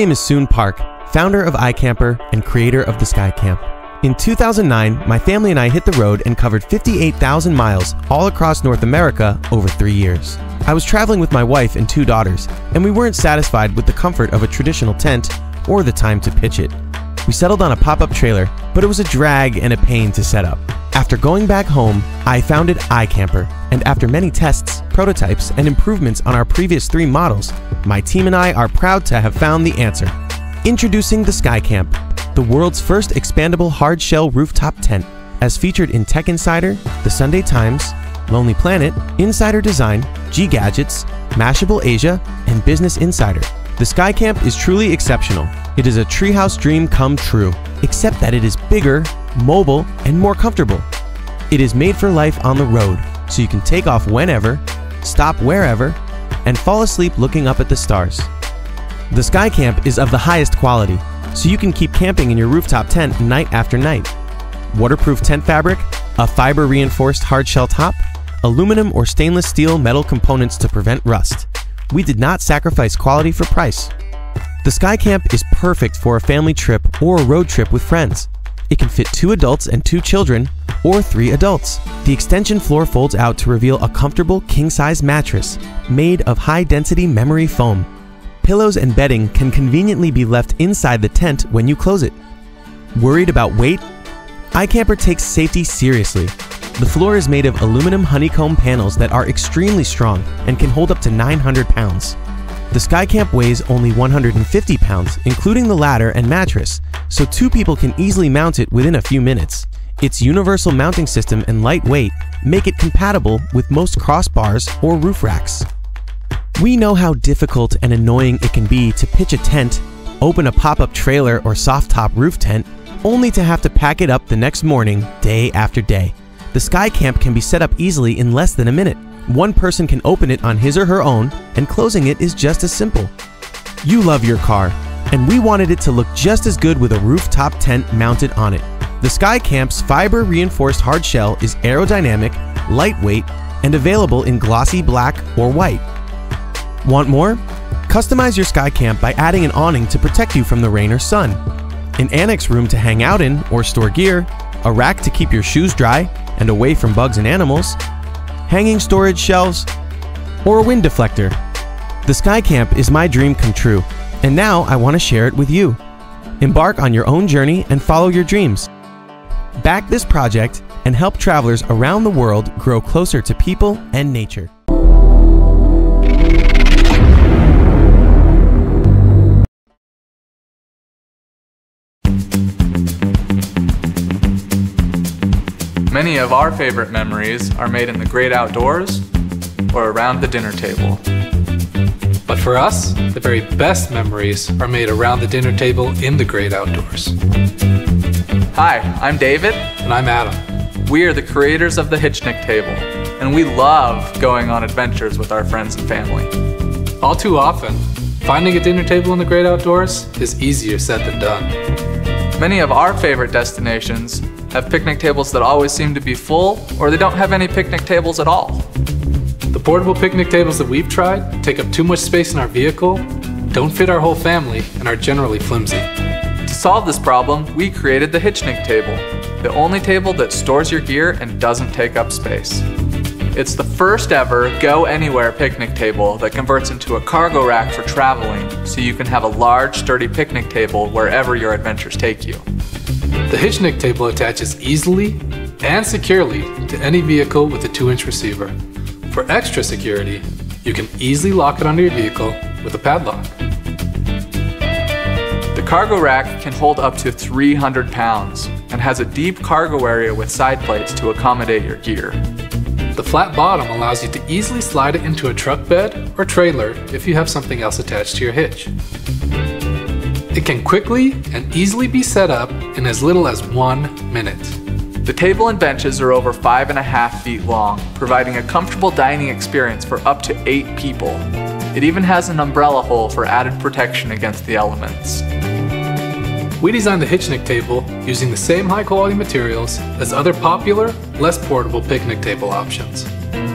name is Soon Park, founder of iCamper and creator of the Sky Camp. In 2009, my family and I hit the road and covered 58,000 miles all across North America over three years. I was traveling with my wife and two daughters, and we weren't satisfied with the comfort of a traditional tent or the time to pitch it. We settled on a pop up trailer, but it was a drag and a pain to set up. After going back home, I founded iCamper, and after many tests, prototypes, and improvements on our previous three models, my team and I are proud to have found the answer. Introducing the Sky Camp, the world's first expandable hard shell rooftop tent, as featured in Tech Insider, The Sunday Times, Lonely Planet, Insider Design, G Gadgets, Mashable Asia, and Business Insider. The Sky Camp is truly exceptional. It is a treehouse dream come true, except that it is bigger, mobile, and more comfortable. It is made for life on the road, so you can take off whenever, stop wherever, and fall asleep looking up at the stars. The Sky Camp is of the highest quality, so you can keep camping in your rooftop tent night after night. Waterproof tent fabric, a fiber reinforced hard shell top, aluminum or stainless steel metal components to prevent rust. We did not sacrifice quality for price. The Sky Camp is perfect for a family trip or a road trip with friends. It can fit two adults and two children, or three adults. The extension floor folds out to reveal a comfortable king size mattress made of high density memory foam. Pillows and bedding can conveniently be left inside the tent when you close it. Worried about weight? iCamper takes safety seriously. The floor is made of aluminum honeycomb panels that are extremely strong and can hold up to 900 pounds. The SkyCamp weighs only 150 pounds, including the ladder and mattress, so two people can easily mount it within a few minutes. Its universal mounting system and lightweight make it compatible with most crossbars or roof racks. We know how difficult and annoying it can be to pitch a tent, open a pop up trailer or soft top roof tent, only to have to pack it up the next morning, day after day. The Sky Camp can be set up easily in less than a minute. One person can open it on his or her own, and closing it is just as simple. You love your car, and we wanted it to look just as good with a rooftop tent mounted on it. The Sky Camp's fiber reinforced hard shell is aerodynamic, lightweight, and available in glossy black or white. Want more? Customize your Sky Camp by adding an awning to protect you from the rain or sun, an annex room to hang out in or store gear, a rack to keep your shoes dry and away from bugs and animals, hanging storage shelves, or a wind deflector. The Sky Camp is my dream come true, and now I want to share it with you. Embark on your own journey and follow your dreams. Back this project and help travelers around the world grow closer to people and nature. Many of our favorite memories are made in the great outdoors or around the dinner table. But for us, the very best memories are made around the dinner table in the great outdoors. Hi, I'm David. And I'm Adam. We are the creators of the Hitchnic table, and we love going on adventures with our friends and family. All too often, finding a dinner table in the great outdoors is easier said than done. Many of our favorite destinations have picnic tables that always seem to be full, or they don't have any picnic tables at all. The portable picnic tables that we've tried take up too much space in our vehicle, don't fit our whole family, and are generally flimsy. To solve this problem, we created the Hitchnic table, the only table that stores your gear and doesn't take up space. It's the first ever go anywhere picnic table that converts into a cargo rack for traveling so you can have a large, sturdy picnic table wherever your adventures take you. The Hitchnic table attaches easily and securely to any vehicle with a 2 inch receiver. For extra security, you can easily lock it onto your vehicle with a padlock. The cargo rack can hold up to 300 pounds and has a deep cargo area with side plates to accommodate your gear. The flat bottom allows you to easily slide it into a truck bed or trailer if you have something else attached to your hitch. It can quickly and easily be set up in as little as one minute. The table and benches are over five and a half feet long, providing a comfortable dining experience for up to eight people. It even has an umbrella hole for added protection against the elements. We designed the Hitchnic table using the same high quality materials as other popular, less portable picnic table options.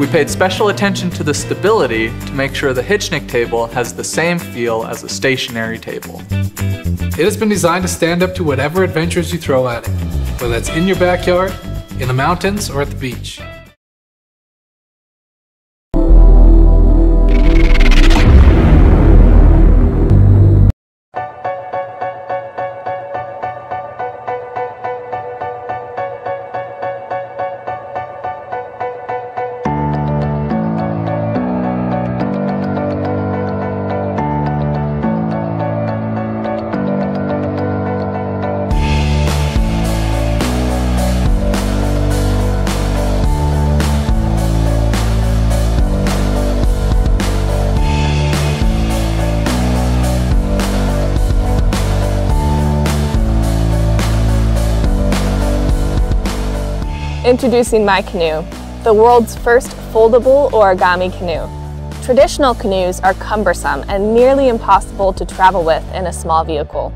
We paid special attention to the stability to make sure the Hitchnic table has the same feel as a stationary table. It has been designed to stand up to whatever adventures you throw at it, whether that's in your backyard, in the mountains, or at the beach. Introducing MyCanoe, the world's first foldable origami canoe. Traditional canoes are cumbersome and nearly impossible to travel with in a small vehicle.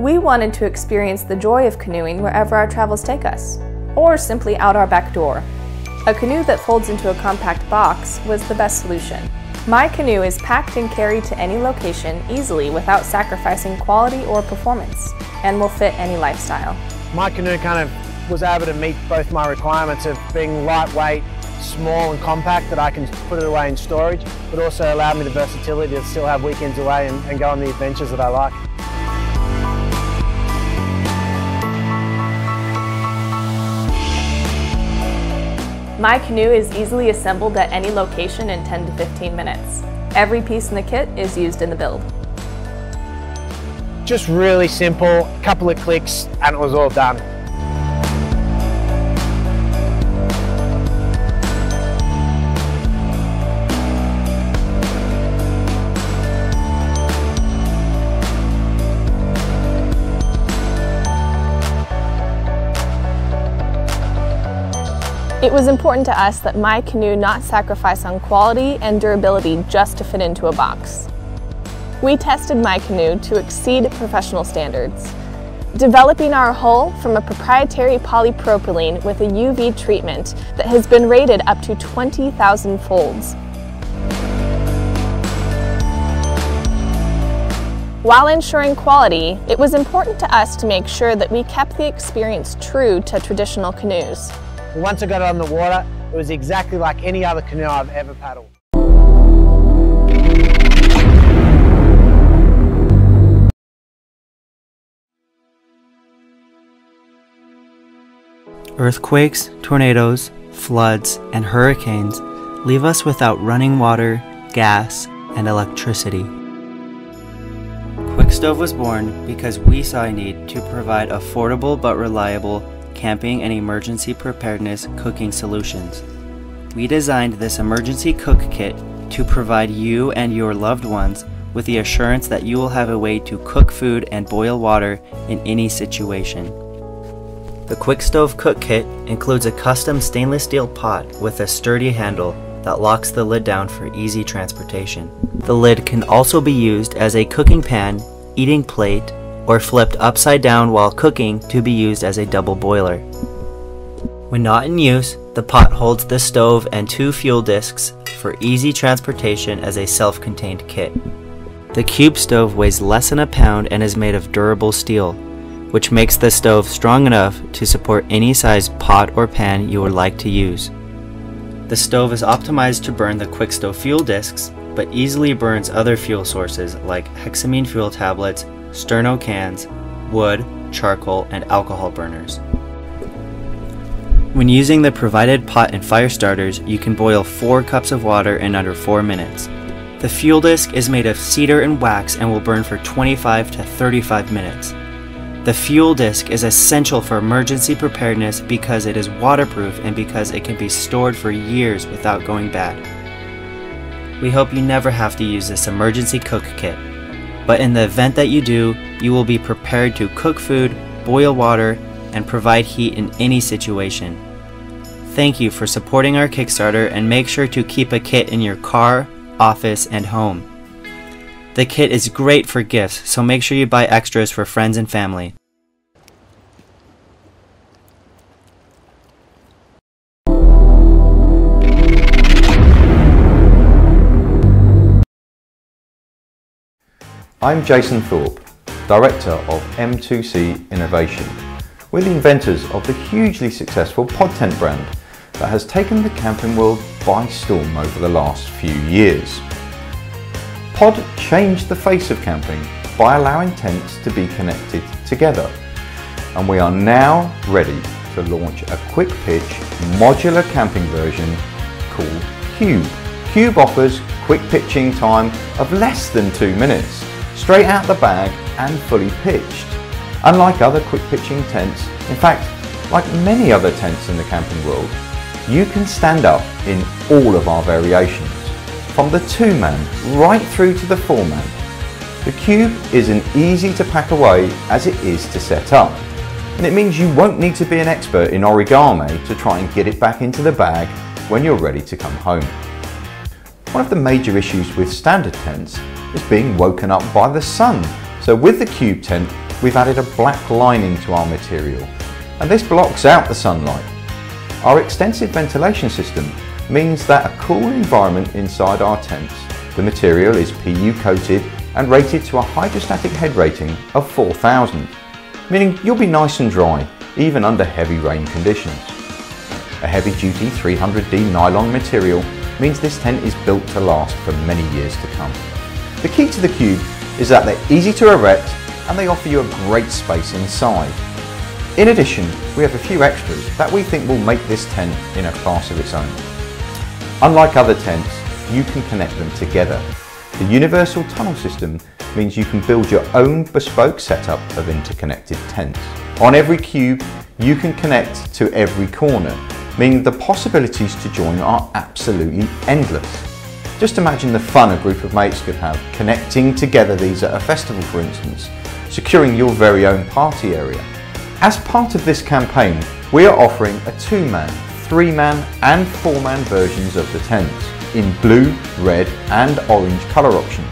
We wanted to experience the joy of canoeing wherever our travels take us, or simply out our back door. A canoe that folds into a compact box was the best solution. MyCanoe is packed and carried to any location easily without sacrificing quality or performance, and will fit any lifestyle. MyCanoe kind of was able to meet both my requirements of being lightweight, small and compact that I can put it away in storage, but also allowed me the versatility to still have weekends away and, and go on the adventures that I like. MyCanoe is easily assembled at any location in 10 to 15 minutes. Every piece in the kit is used in the build. Just really simple, a couple of clicks and it was all done. It was important to us that MyCanoe not sacrifice on quality and durability just to fit into a box. We tested MyCanoe to exceed professional standards, developing our hull from a proprietary polypropylene with a UV treatment that has been rated up to 20,000 folds. While ensuring quality, it was important to us to make sure that we kept the experience true to traditional canoes. Once I got it on the water, it was exactly like any other canoe I've ever paddled. Earthquakes, tornadoes, floods, and hurricanes leave us without running water, gas, and electricity. QuickStove was born because we saw a need to provide affordable but reliable camping and emergency preparedness cooking solutions. We designed this emergency cook kit to provide you and your loved ones with the assurance that you will have a way to cook food and boil water in any situation. The QuickStove Cook Kit includes a custom stainless steel pot with a sturdy handle that locks the lid down for easy transportation. The lid can also be used as a cooking pan, eating plate, or flipped upside down while cooking to be used as a double boiler. When not in use, the pot holds the stove and two fuel discs for easy transportation as a self-contained kit. The cube stove weighs less than a pound and is made of durable steel, which makes the stove strong enough to support any size pot or pan you would like to use. The stove is optimized to burn the QuickStove fuel discs, but easily burns other fuel sources like hexamine fuel tablets sterno cans, wood, charcoal, and alcohol burners. When using the provided pot and fire starters, you can boil 4 cups of water in under 4 minutes. The fuel disc is made of cedar and wax and will burn for 25 to 35 minutes. The fuel disc is essential for emergency preparedness because it is waterproof and because it can be stored for years without going bad. We hope you never have to use this emergency cook kit but in the event that you do, you will be prepared to cook food, boil water, and provide heat in any situation. Thank you for supporting our Kickstarter and make sure to keep a kit in your car, office, and home. The kit is great for gifts, so make sure you buy extras for friends and family. I'm Jason Thorpe, Director of M2C Innovation. We're the inventors of the hugely successful Pod Tent brand that has taken the camping world by storm over the last few years. Pod changed the face of camping by allowing tents to be connected together and we are now ready to launch a quick pitch modular camping version called Qube. Qube offers quick pitching time of less than two minutes, straight out the bag and fully pitched. Unlike other quick pitching tents, in fact, like many other tents in the camping world, you can stand up in all of our variations, from the two-man right through to the four-man. The Qube is an easy to pack away as it is to set up, and it means you won't need to be an expert in origami to try and get it back into the bag when you're ready to come home. One of the major issues with standard tents is being woken up by the sun. So with the Qube tent, we've added a black lining to our material, and this blocks out the sunlight our extensive ventilation system means that a cool environment inside our tents. The material is PU coated and rated to a hydrostatic head rating of 4000, meaning you'll be nice and dry even under heavy rain conditions. A heavy duty 300D nylon material means this tent is built to last for many years to come. The key to the Qube is that they're easy to erect and they offer you a great space inside. In addition, we have a few extras that we think will make this tent in a class of its own. Unlike other tents, you can connect them together. The universal tunnel system means you can build your own bespoke setup of interconnected tents. On every Qube, you can connect to every corner, meaning the possibilities to join are absolutely endless. Just imagine the fun a group of mates could have connecting together these at a festival for instance, securing your very own party area. As part of this campaign, we are offering a two-man, three-man and four-man versions of the tents in blue, red and orange colour options.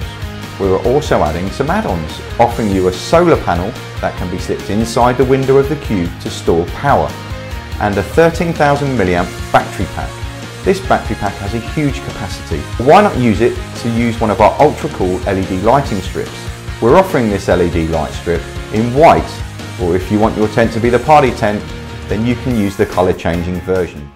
We are also adding some add-ons, offering you a solar panel that can be slipped inside the window of the Qube to store power, and a 13,000 mAh battery pack. This battery pack has a huge capacity. Why not use it to use one of our ultra cool LED lighting strips? We're offering this LED light strip in white or if you want your tent to be the party tent, then you can use the colour changing version.